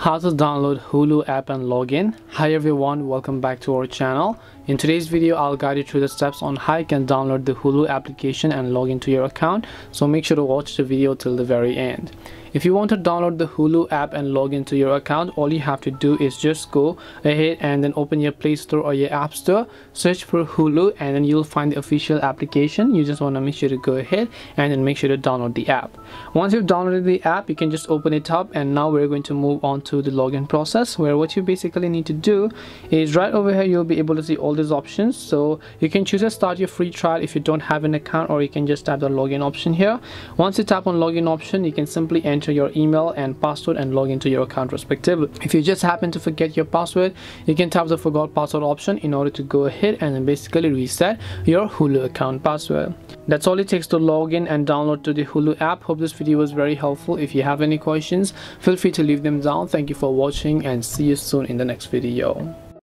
how to download Hulu app and login. Hi everyone, welcome back to our channel. In today's video, I'll guide you through the steps on how you can download the Hulu application and log into your account. So make sure to watch the video till the very end. If you want to download the Hulu app and log into your account, all you have to do is just go ahead and then open your Play Store or your App Store, search for Hulu and then you'll find the official application. You just want to make sure to go ahead and then make sure to download the app. Once you've downloaded the app, you can just open it up and now we're going to move on to the login process where what you basically need to do is right over here you'll be able to see all these options. So you can choose to start your free trial if you don't have an account or you can just tap the login option here. Once you tap on login option, you can simply enter enter your email and password and log into your account respectively. If you just happen to forget your password, you can tap the forgot password option in order to go ahead and basically reset your Hulu account password. That's all it takes to log in and download to the Hulu app. Hope this video was very helpful. If you have any questions, feel free to leave them down. Thank you for watching and see you soon in the next video.